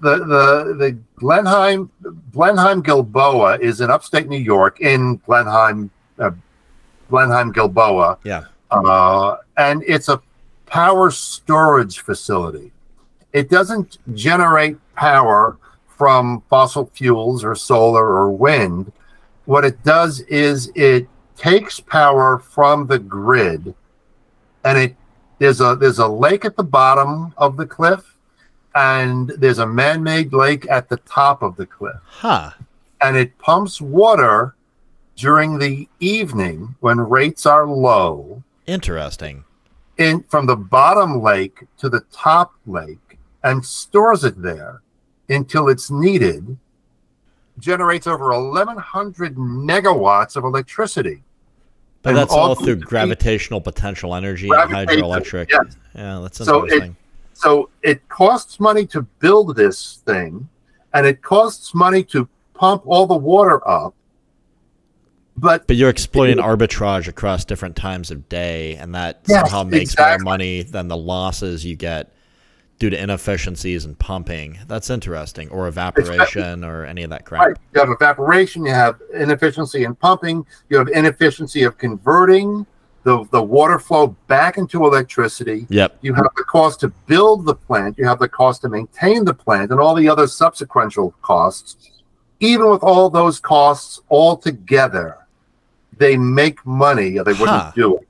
the the the Blenheim Blenheim Gilboa is in upstate New York in Blenheim uh, Blenheim Gilboa. Yeah. Uh, and it's a power storage facility. It doesn't generate power from fossil fuels or solar or wind. What it does is it takes power from the grid and it there's a there's a lake at the bottom of the cliff and there's a man-made lake at the top of the cliff. Huh. And it pumps water during the evening when rates are low Interesting. in from the bottom lake to the top lake and stores it there until it's needed generates over 1100 megawatts of electricity But And that's all, all through gravitational potential energy and hydroelectric. yes. Yeah, that's So it- interesting. So it costs money to build this thing and it costs money to pump all the water up but but you're exploiting arbitrage across different times of day, and that Yes, somehow makes more money than the losses you get due to inefficiencies in pumping. That's interesting, or evaporation, or any of that crap. Right. You have evaporation, you have inefficiency in pumping, you have inefficiency of converting the, the water flow back into electricity. Yep. You have the cost to build the plant, you have the cost to maintain the plant, and all the other subsequent costs. Even with all those costs all together, they make money or they wouldn't Huh. do it.